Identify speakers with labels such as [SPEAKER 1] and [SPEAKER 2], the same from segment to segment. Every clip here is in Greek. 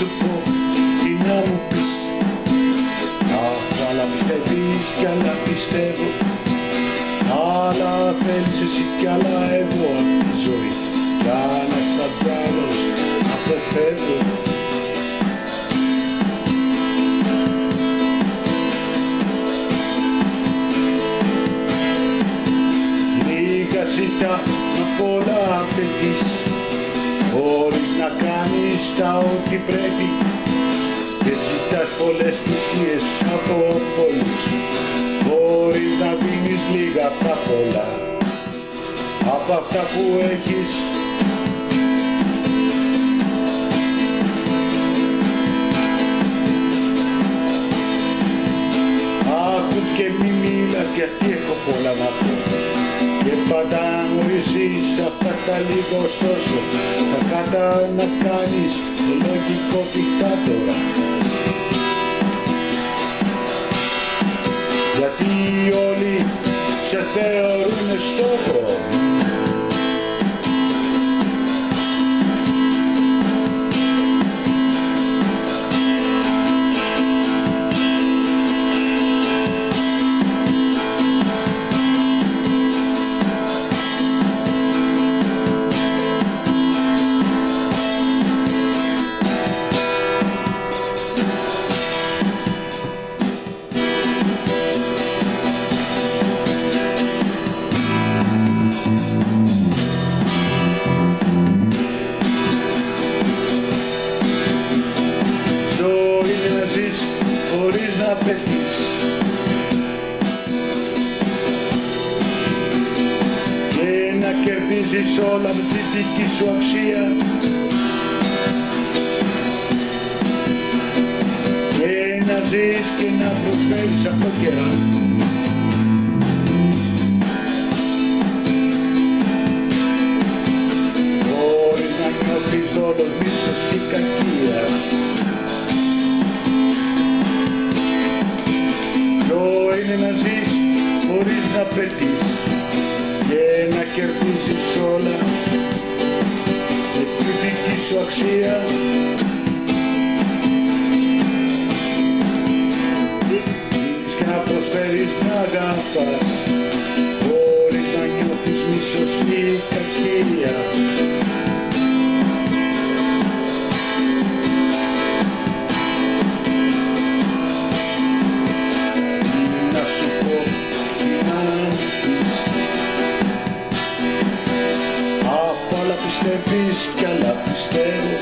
[SPEAKER 1] σου πω τι να μου πεις. Αχ, αλλά πιστεύεις κι άλλα πιστεύω. Άλλα θέλεις εσύ κι άλλα εγώ. Απ' τη ζωή Κι άλλα σαν κι άλλος αποφεύγω Λίγα ζητά, μα πολλά απαιτείς. Μπορείς να κάνεις τα ό,τι πρέπει και ζητάς πολλές θυσίες από πολλούς. Μπορείς να δίνεις λίγα απ' τα πολλά από αυτά που έχεις. Άκου και μη μίλας γιατί έχω πολλά αυτά τα λίγο ωστόσο θα κάτα να κάνεις το λογικό δικτάτορα γιατί όλοι σε θεωρούν στόχο κερδίζεις όλα με τη δική σου αξία. Και να ζεις και να προσφέρεις αυτό καιρά χωρίς να νιώθεις όλος μίσος ή κακία Ποιο είναι να ζεις χωρίς να πετύς δική σου αξία Ζεις και να προσφέρεις να αγαπάς χωρίς να νιώθεις μίσος ή κακία άλλα πιστεύω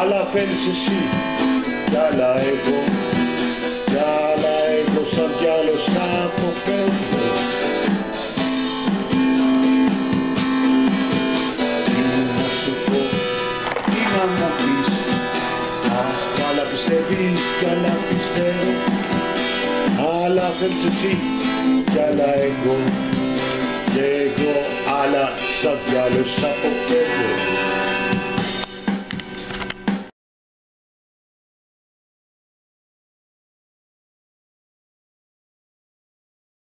[SPEAKER 1] Άλλα θέλεις εσύ. Κι άλλα εγώ. Κι άλλα εγώ σαν κι άλλος να αποφεύγω Τι να σου πω, τι να μου πεις. Αχ, άλλα πιστεύεις κι άλλα πιστεύω. Άλλα θέλεις εσύ κι άλλα εγώ Και εγώ άλλα σαν κι άλλος αποφεύγω